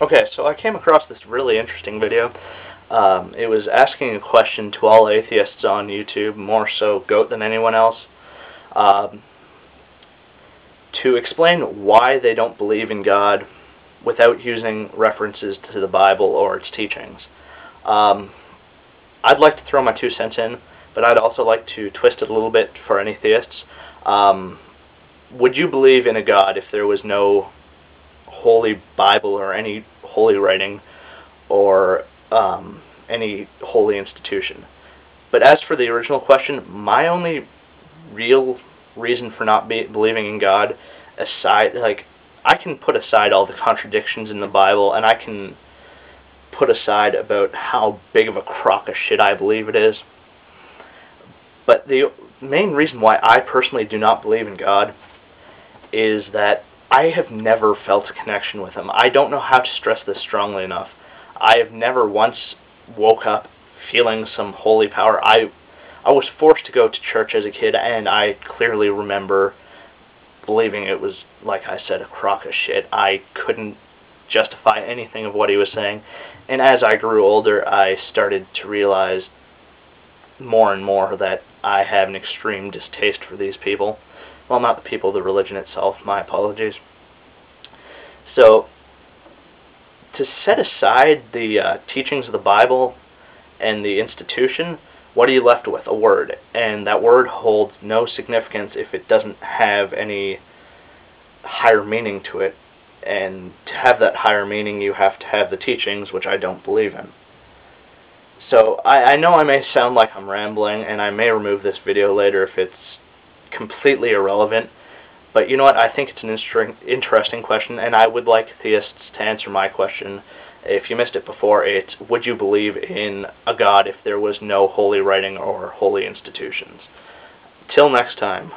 Okay, so I came across this really interesting video. Um, it was asking a question to all atheists on YouTube, more so Goat than anyone else, um, to explain why they don't believe in God without using references to the Bible or its teachings. Um, I'd like to throw my two cents in, but I'd also like to twist it a little bit for any theists. Um, would you believe in a God if there was no holy Bible or any holy writing or um, any holy institution. But as for the original question, my only real reason for not be, believing in God, aside, like, I can put aside all the contradictions in the Bible, and I can put aside about how big of a crock of shit I believe it is. But the main reason why I personally do not believe in God is that I have never felt a connection with him. I don't know how to stress this strongly enough. I have never once woke up feeling some holy power. I I was forced to go to church as a kid and I clearly remember believing it was like I said a crock of shit. I couldn't justify anything of what he was saying. And as I grew older, I started to realize more and more that I have an extreme distaste for these people well, not the people, the religion itself. My apologies. So, to set aside the uh, teachings of the Bible and the institution, what are you left with? A word. And that word holds no significance if it doesn't have any higher meaning to it. And to have that higher meaning, you have to have the teachings, which I don't believe in. So I, I know I may sound like I'm rambling, and I may remove this video later if it's completely irrelevant. But you know what? I think it's an interesting question, and I would like theists to answer my question. If you missed it before, it's would you believe in a God if there was no holy writing or holy institutions? Till next time.